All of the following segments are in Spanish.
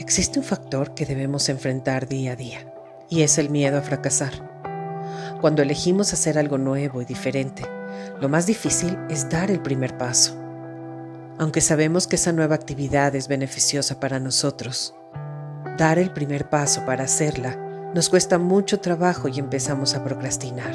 Existe un factor que debemos enfrentar día a día y es el miedo a fracasar. Cuando elegimos hacer algo nuevo y diferente, lo más difícil es dar el primer paso. Aunque sabemos que esa nueva actividad es beneficiosa para nosotros, dar el primer paso para hacerla nos cuesta mucho trabajo y empezamos a procrastinar.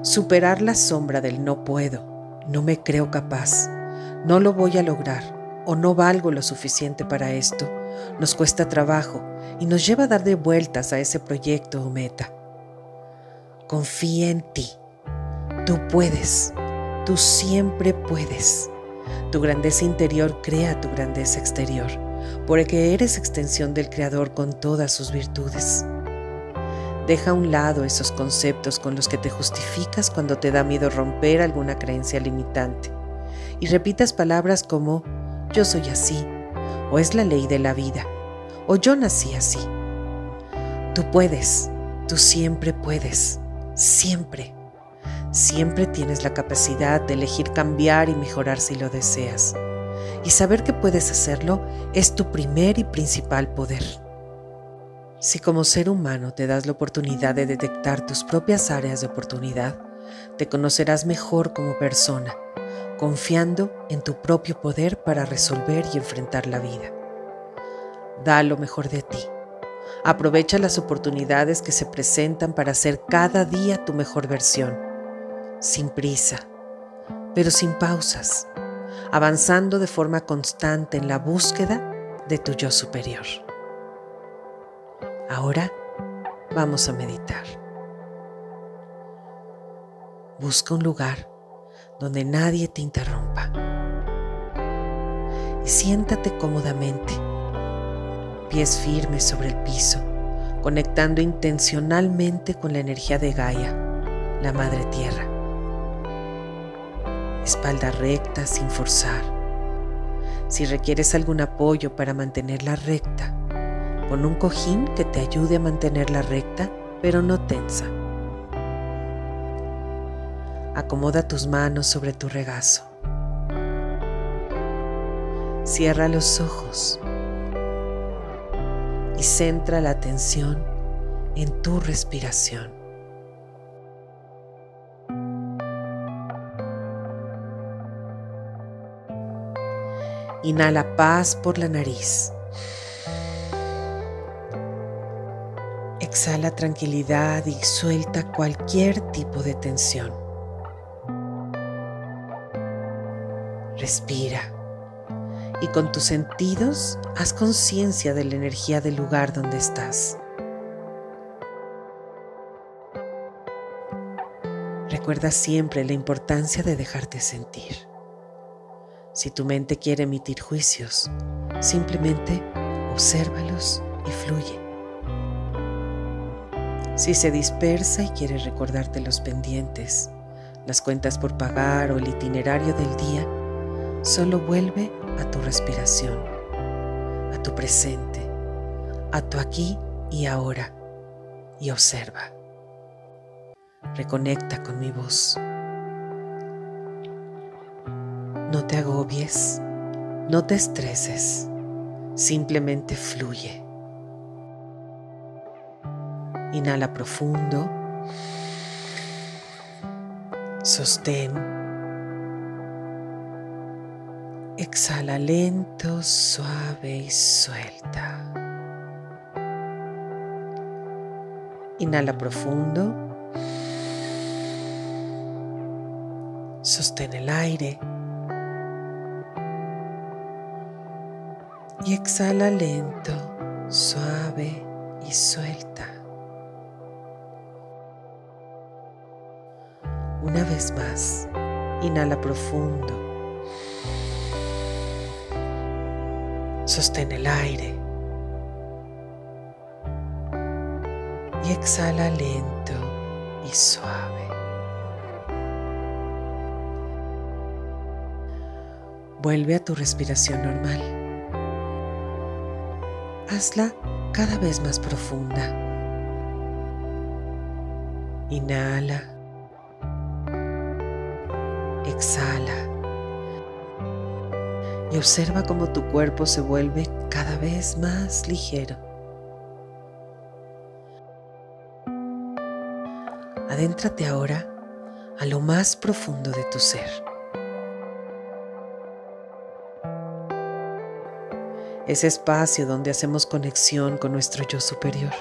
Superar la sombra del no puedo, no me creo capaz, no lo voy a lograr o no valgo lo suficiente para esto, nos cuesta trabajo y nos lleva a dar de vueltas a ese proyecto o meta. Confía en ti. Tú puedes. Tú siempre puedes. Tu grandeza interior crea tu grandeza exterior, porque eres extensión del Creador con todas sus virtudes. Deja a un lado esos conceptos con los que te justificas cuando te da miedo romper alguna creencia limitante y repitas palabras como yo soy así, o es la ley de la vida, o yo nací así. Tú puedes, tú siempre puedes, siempre. Siempre tienes la capacidad de elegir cambiar y mejorar si lo deseas. Y saber que puedes hacerlo es tu primer y principal poder. Si como ser humano te das la oportunidad de detectar tus propias áreas de oportunidad, te conocerás mejor como persona confiando en tu propio poder para resolver y enfrentar la vida. Da lo mejor de ti. Aprovecha las oportunidades que se presentan para hacer cada día tu mejor versión, sin prisa, pero sin pausas, avanzando de forma constante en la búsqueda de tu yo superior. Ahora vamos a meditar. Busca un lugar donde nadie te interrumpa. Y siéntate cómodamente, pies firmes sobre el piso, conectando intencionalmente con la energía de Gaia, la Madre Tierra. Espalda recta sin forzar. Si requieres algún apoyo para mantenerla recta, pon un cojín que te ayude a mantenerla recta, pero no tensa. Acomoda tus manos sobre tu regazo. Cierra los ojos y centra la atención en tu respiración. Inhala paz por la nariz. Exhala tranquilidad y suelta cualquier tipo de tensión. Respira y con tus sentidos haz conciencia de la energía del lugar donde estás. Recuerda siempre la importancia de dejarte sentir. Si tu mente quiere emitir juicios, simplemente obsérvalos y fluye. Si se dispersa y quiere recordarte los pendientes, las cuentas por pagar o el itinerario del día, Solo vuelve a tu respiración, a tu presente, a tu aquí y ahora y observa. Reconecta con mi voz. No te agobies, no te estreses, simplemente fluye. Inhala profundo. Sostén Exhala lento, suave y suelta. Inhala profundo. Sostén el aire. Y exhala lento, suave y suelta. Una vez más, inhala profundo. Sostén el aire. Y exhala lento y suave. Vuelve a tu respiración normal. Hazla cada vez más profunda. Inhala. Exhala y observa cómo tu cuerpo se vuelve cada vez más ligero. Adéntrate ahora a lo más profundo de tu ser. Ese espacio donde hacemos conexión con nuestro yo superior.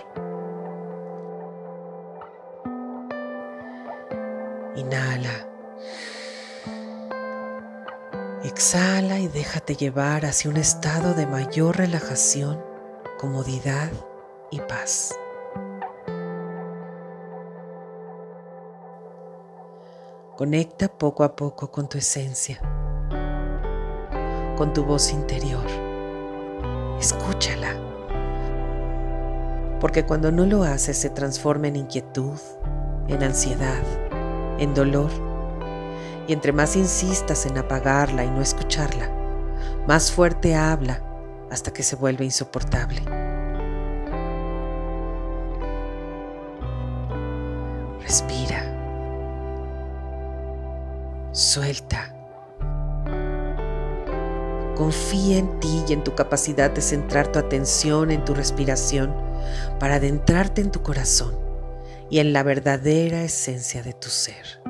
Déjate llevar hacia un estado de mayor relajación, comodidad y paz. Conecta poco a poco con tu esencia, con tu voz interior. Escúchala. Porque cuando no lo haces se transforma en inquietud, en ansiedad, en dolor. Y entre más insistas en apagarla y no escucharla, más fuerte habla hasta que se vuelve insoportable. Respira. Suelta. Confía en ti y en tu capacidad de centrar tu atención en tu respiración para adentrarte en tu corazón y en la verdadera esencia de tu ser.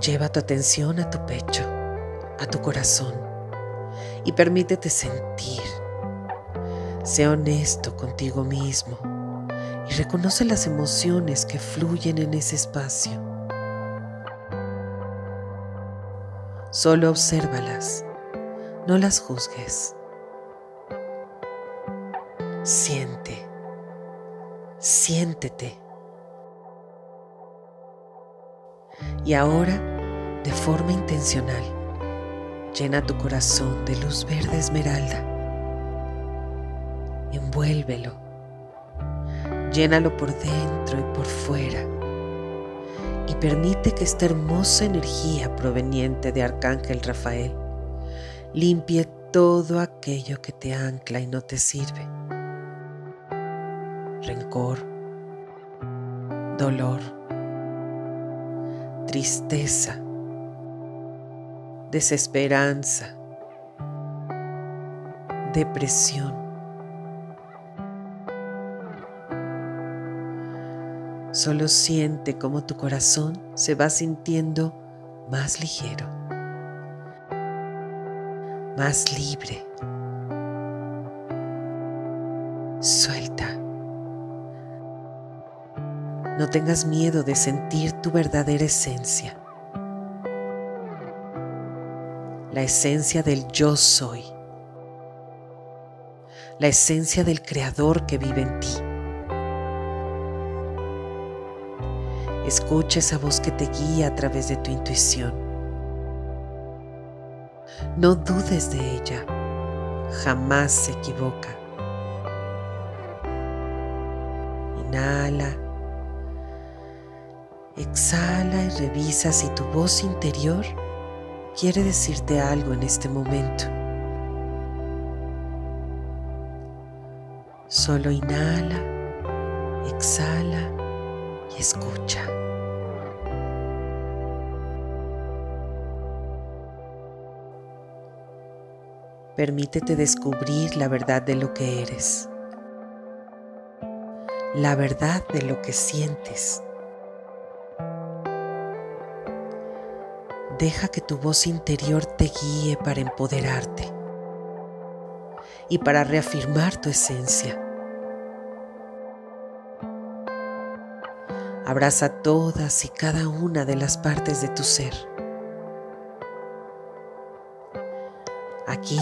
Lleva tu atención a tu pecho, a tu corazón y permítete sentir. Sé honesto contigo mismo y reconoce las emociones que fluyen en ese espacio. Solo obsérvalas, no las juzgues. Siente, siéntete. Y ahora, de forma intencional, llena tu corazón de luz verde esmeralda. Envuélvelo Llénalo por dentro y por fuera y permite que esta hermosa energía proveniente de Arcángel Rafael limpie todo aquello que te ancla y no te sirve. Rencor, dolor, tristeza, desesperanza, depresión Solo siente cómo tu corazón se va sintiendo más ligero, más libre. Suelta. No tengas miedo de sentir tu verdadera esencia. La esencia del yo soy. La esencia del creador que vive en ti. Escucha esa voz que te guía a través de tu intuición. No dudes de ella. Jamás se equivoca. Inhala. Exhala y revisa si tu voz interior quiere decirte algo en este momento. Solo inhala, exhala y escucha. Permítete descubrir la verdad de lo que eres, la verdad de lo que sientes. Deja que tu voz interior te guíe para empoderarte y para reafirmar tu esencia. Abraza todas y cada una de las partes de tu ser. Aquí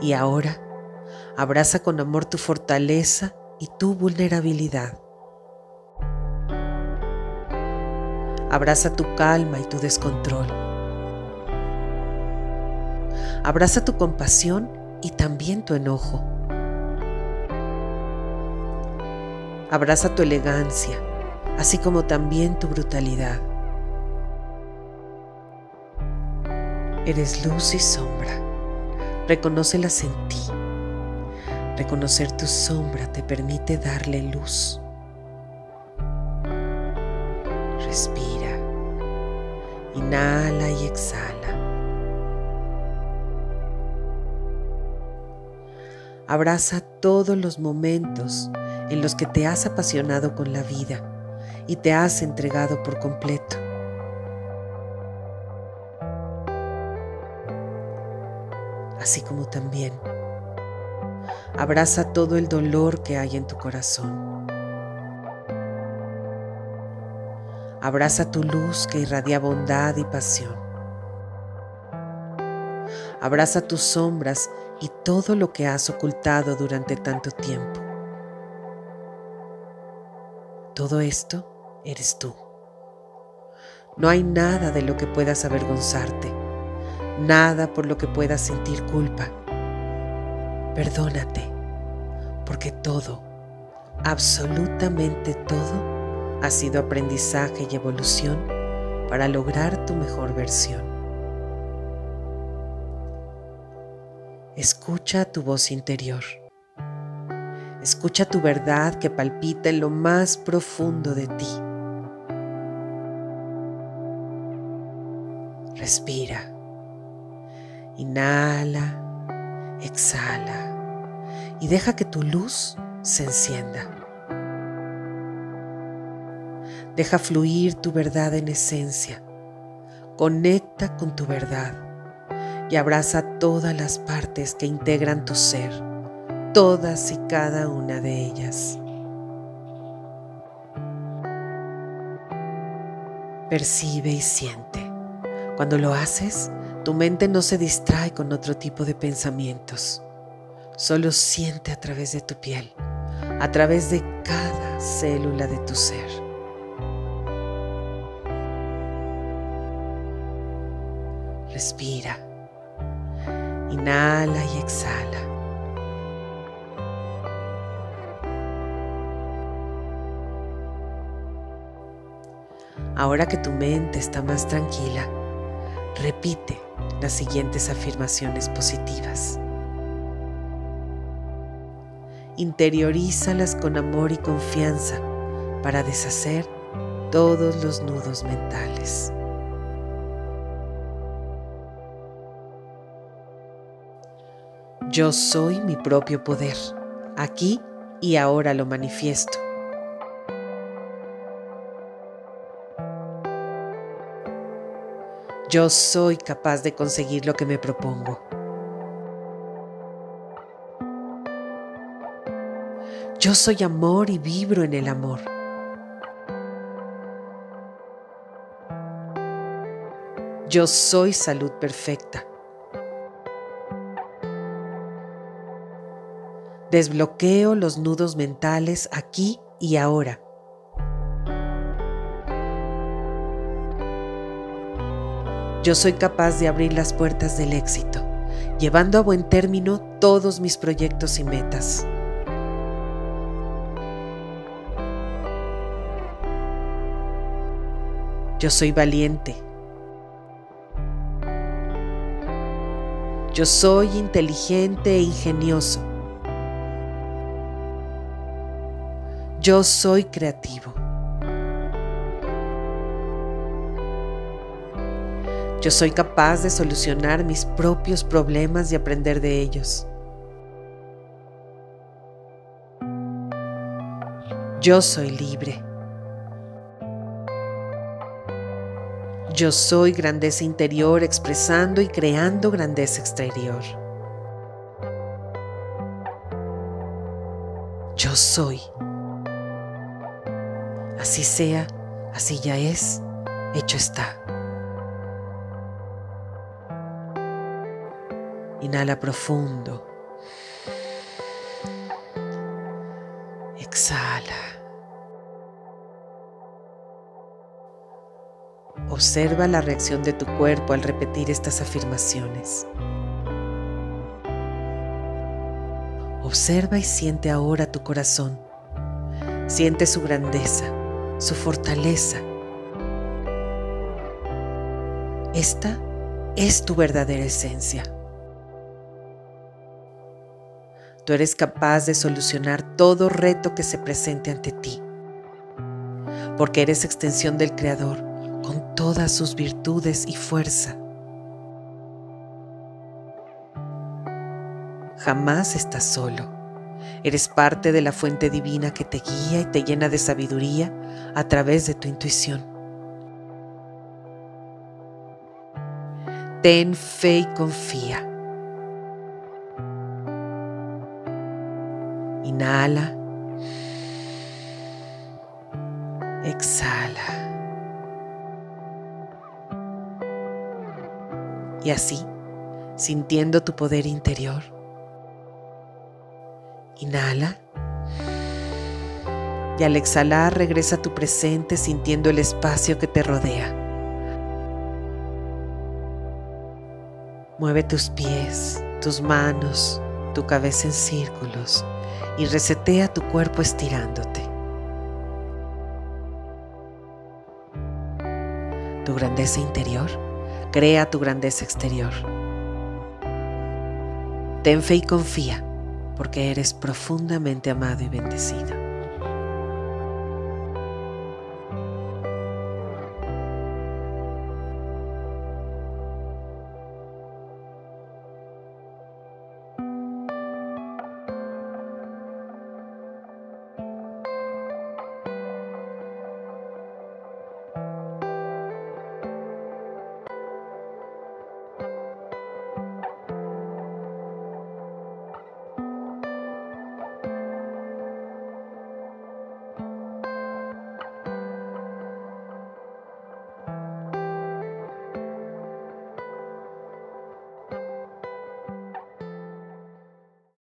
y ahora, abraza con amor tu fortaleza y tu vulnerabilidad. Abraza tu calma y tu descontrol. Abraza tu compasión y también tu enojo. Abraza tu elegancia, así como también tu brutalidad. Eres luz y sombra. Reconócelas en ti. Reconocer tu sombra te permite darle luz. Respira. Inhala y exhala. Abraza todos los momentos en los que te has apasionado con la vida y te has entregado por completo. Así como también abraza todo el dolor que hay en tu corazón. Abraza tu luz que irradia bondad y pasión. Abraza tus sombras y todo lo que has ocultado durante tanto tiempo. Todo esto eres tú. No hay nada de lo que puedas avergonzarte, nada por lo que puedas sentir culpa. Perdónate, porque todo, absolutamente todo, ha sido aprendizaje y evolución para lograr tu mejor versión. Escucha tu voz interior. Escucha tu verdad que palpita en lo más profundo de ti. Respira. Inhala, exhala y deja que tu luz se encienda. Deja fluir tu verdad en esencia. Conecta con tu verdad y abraza todas las partes que integran tu ser, todas y cada una de ellas. Percibe y siente. Cuando lo haces, tu mente no se distrae con otro tipo de pensamientos. Solo siente a través de tu piel, a través de cada célula de tu ser. Respira Inhala y exhala. Ahora que tu mente está más tranquila, repite las siguientes afirmaciones positivas. Interiorízalas con amor y confianza para deshacer todos los nudos mentales. Yo soy mi propio poder. Aquí y ahora lo manifiesto. Yo soy capaz de conseguir lo que me propongo. Yo soy amor y vibro en el amor. Yo soy salud perfecta. Desbloqueo los nudos mentales aquí y ahora. Yo soy capaz de abrir las puertas del éxito, llevando a buen término todos mis proyectos y metas. Yo soy valiente. Yo soy inteligente e ingenioso. Yo soy creativo. Yo soy capaz de solucionar mis propios problemas y aprender de ellos. Yo soy libre. Yo soy grandeza interior expresando y creando grandeza exterior. Yo soy Así sea, así ya es, hecho está. Inhala profundo. Exhala. Observa la reacción de tu cuerpo al repetir estas afirmaciones. Observa y siente ahora tu corazón. Siente su grandeza su fortaleza. Esta es tu verdadera esencia. Tú eres capaz de solucionar todo reto que se presente ante ti. porque eres extensión del Creador con todas sus virtudes y fuerza. Jamás estás solo. Eres parte de la fuente divina que te guía y te llena de sabiduría a través de tu intuición. Ten fe y confía. Inhala. Exhala. Y así, sintiendo tu poder interior, inhala. Y al exhalar regresa a tu presente sintiendo el espacio que te rodea. Mueve tus pies, tus manos, tu cabeza en círculos y resetea tu cuerpo estirándote. Tu grandeza interior crea tu grandeza exterior. Ten fe y confía porque eres profundamente amado y bendecido.